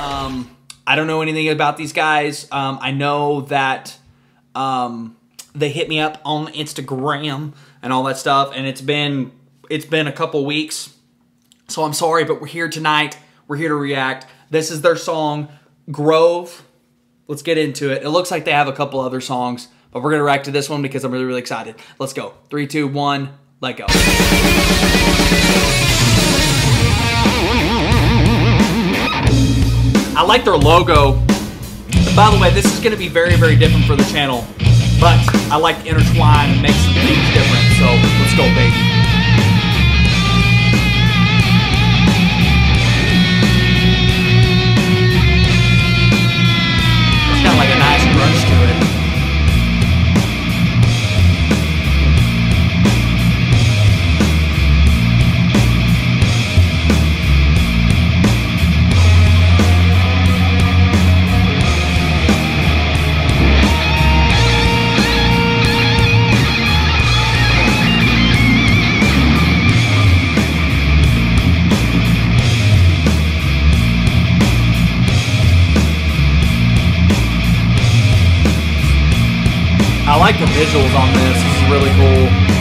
Um, I don't know anything about these guys. Um, I know that um, they hit me up on Instagram and all that stuff, and it's been it's been a couple weeks. So I'm sorry, but we're here tonight. We're here to react. This is their song, Grove. Let's get into it. It looks like they have a couple other songs, but we're gonna react to this one because I'm really, really excited. Let's go. Three, two, one, let go. I like their logo. By the way, this is gonna be very, very different for the channel, but I like to intertwine and make some things different. So let's go, baby. The visuals on this. This is really cool.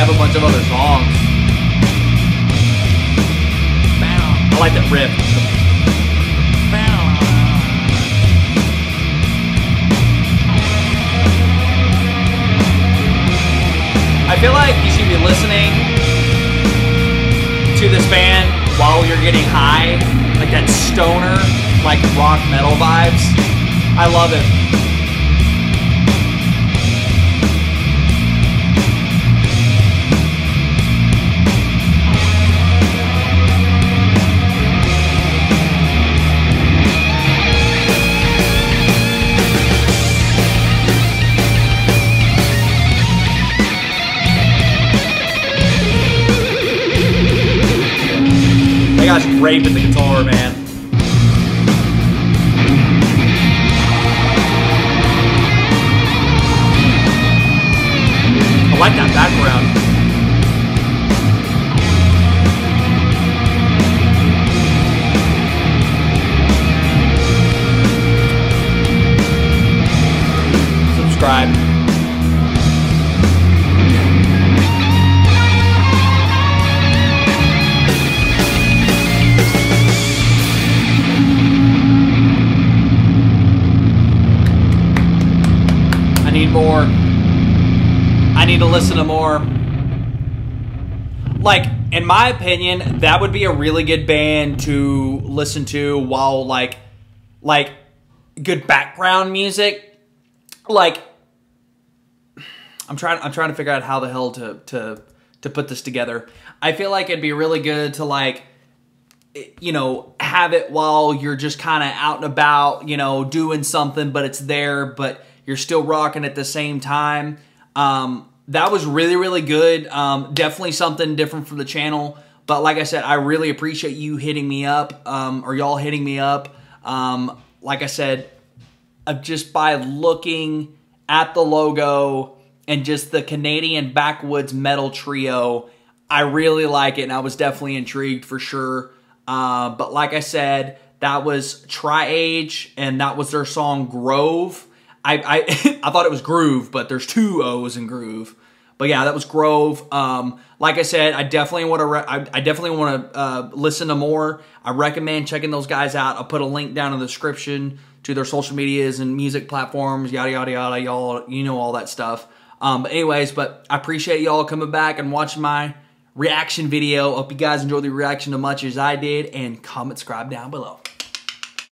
Have a bunch of other songs. I like that riff. I feel like you should be listening to this band while you're getting high, like that stoner, like rock metal vibes. I love it. Raping the guitar, man. I like that background. Subscribe. Need more. I need to listen to more. Like, in my opinion, that would be a really good band to listen to while like like good background music. Like I'm trying I'm trying to figure out how the hell to to to put this together. I feel like it'd be really good to like eh, you know, have it while you're just kind of out and about, you know, doing something, but it's there, but you're still rocking at the same time. Um, that was really, really good. Um, definitely something different for the channel. But like I said, I really appreciate you hitting me up, um, or y'all hitting me up. Um, like I said, uh, just by looking at the logo and just the Canadian backwoods metal trio, I really like it, and I was definitely intrigued for sure. Uh, but like I said, that was Tri-Age, and that was their song Grove. I, I I thought it was Groove, but there's two O's in Groove. But yeah, that was Grove. Um, like I said, I definitely want to. I, I definitely want to uh, listen to more. I recommend checking those guys out. I'll put a link down in the description to their social medias and music platforms. Yada yada yada. Y'all, you know all that stuff. Um, but anyways, but I appreciate y'all coming back and watching my reaction video. Hope you guys enjoyed the reaction as much as I did, and comment, subscribe down below.